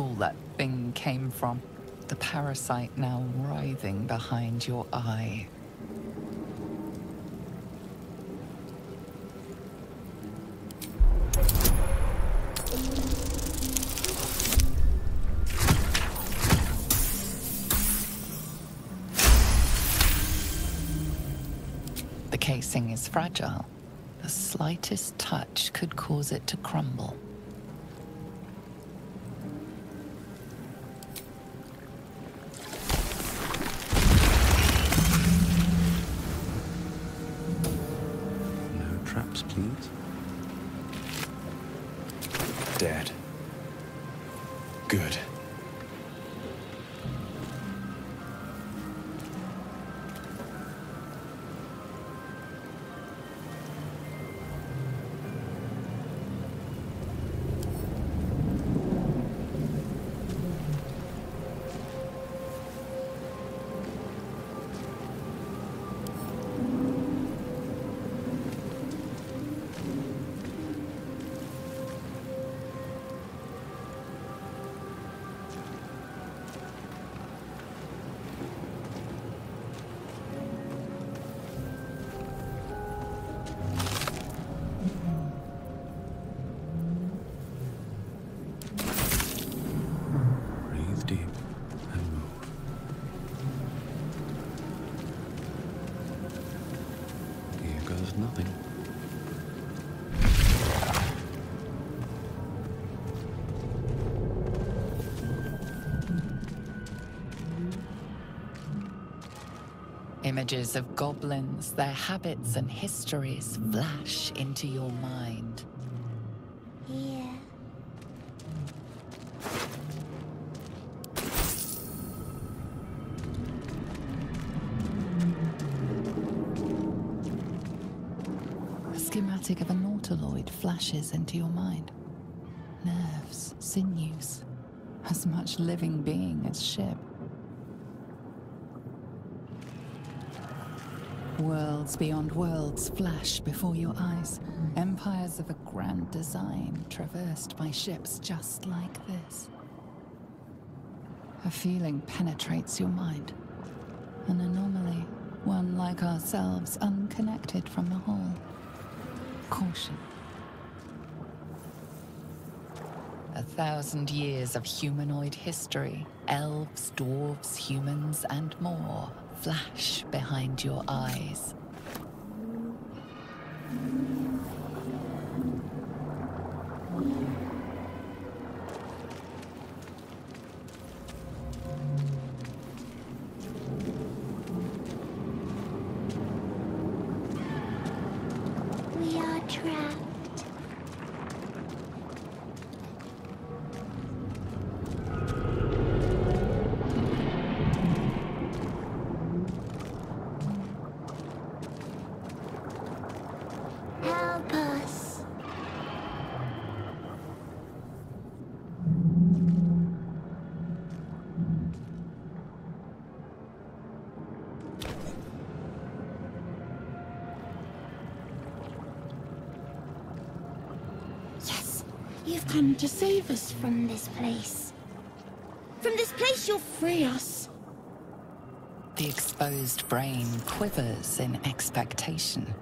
pool that thing came from. The parasite now writhing behind your eye. The casing is fragile. The slightest touch could cause it to crumble. Good. Nothing. Images of goblins, their habits and histories flash into your mind. Schematic of a nautiloid flashes into your mind. Nerves, sinews, as much living being as ship. Worlds beyond worlds flash before your eyes. Empires of a grand design traversed by ships just like this. A feeling penetrates your mind. An anomaly, one like ourselves, unconnected from the whole. Caution. A thousand years of humanoid history, elves, dwarves, humans, and more flash behind your eyes. You've come to save us from this place. From this place, you'll free us. The exposed brain quivers in expectation.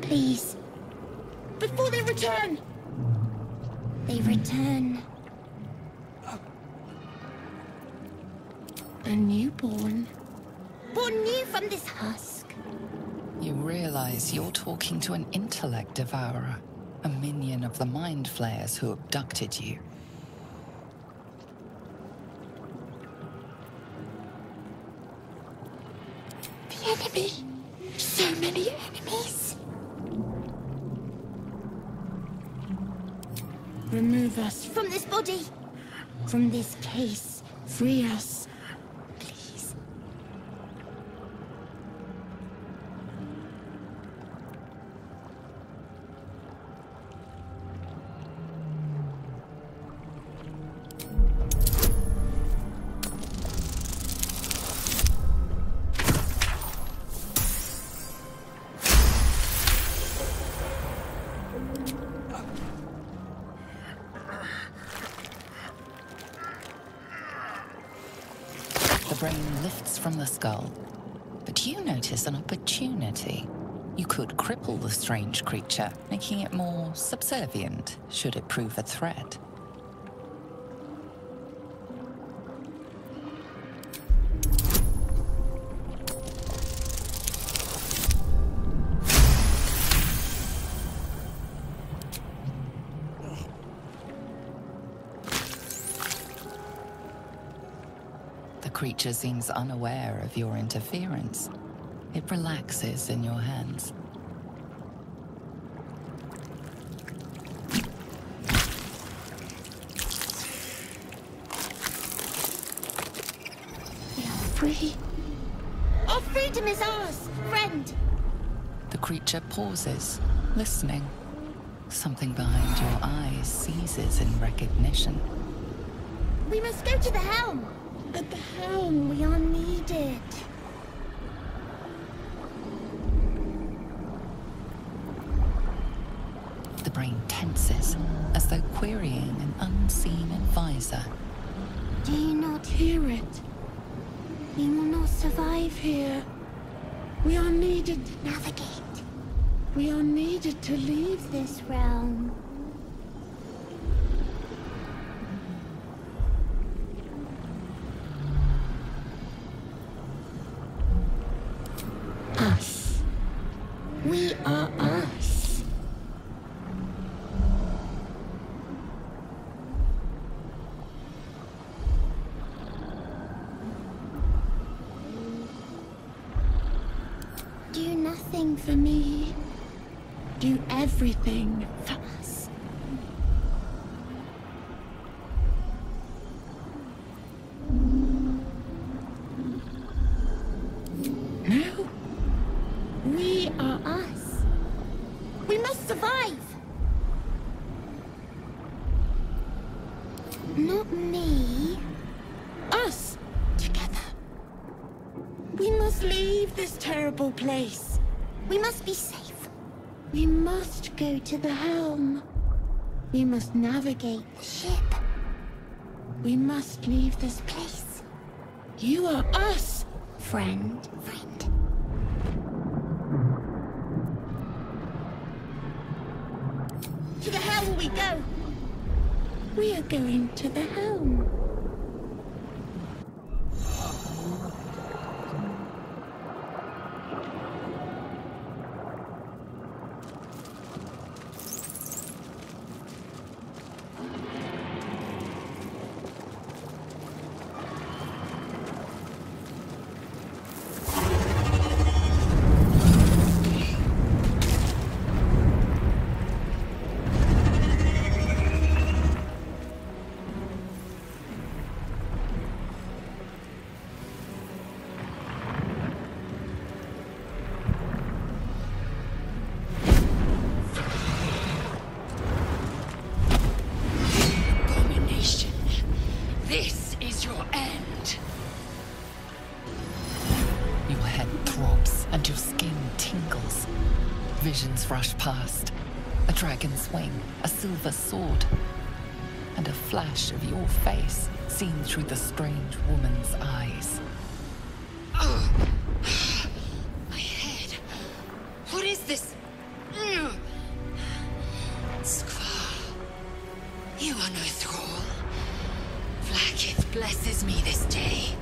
Please. Before they return. They return. A newborn. Born new from this husk. You realize you're talking to an intellect devourer, a minion of the mind flayers who abducted you. The enemy. So many enemies. Remove us from this body. From this case. Free us. From the skull, but you notice an opportunity. You could cripple the strange creature, making it more subservient should it prove a threat. Creature seems unaware of your interference. It relaxes in your hands. We are free. Our freedom is ours, friend. The creature pauses, listening. Something behind your eyes seizes in recognition. We must go to the helm. At the helm, we are needed. The brain tenses, as though querying an unseen advisor. Do you not hear it? We will not survive here. We are needed to navigate. We are needed to leave this realm. Us. We are us. Do for me. Do everything for us. No. We are us. We must survive. Not me. Us. Together. We must leave this terrible place. We must be safe. We must go to the helm. We must navigate the ship. We must leave this place. You are us, friend. Friend. To the helm we go. We are going to the helm. Dragon's wing, a silver sword, and a flash of your face seen through the strange woman's eyes. Oh, My head. What is this? Mm. Skvar. You are no thrall. Vlaakith blesses me this day.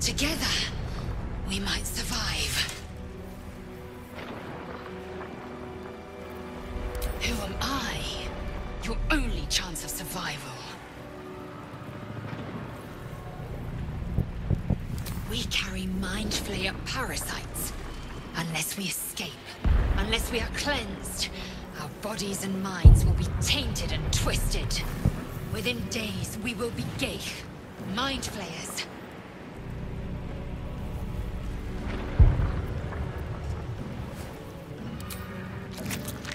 Together, we might survive. Unless we are cleansed, our bodies and minds will be tainted and twisted. Within days, we will be Ghaik, Mind Flayers.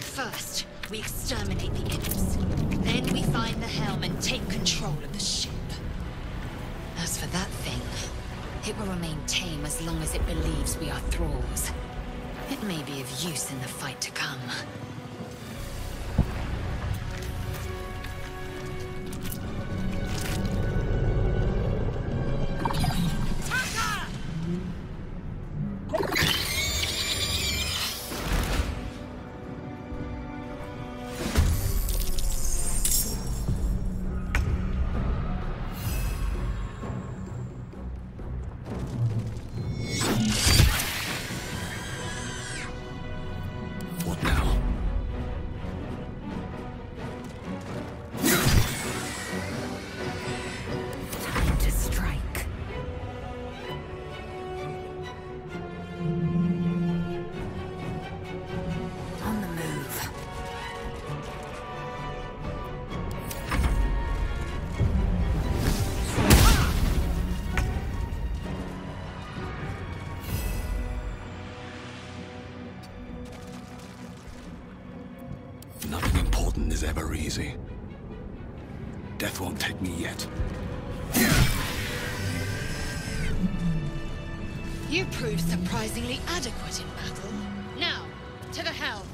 First, we exterminate the imps. Then we find the helm and take control of the ship. As for that thing, it will remain tame as long as it believes we are thralls. May be of use in the fight to come. Easy. Death won't take me yet. You proved surprisingly adequate in battle. Now, to the helm.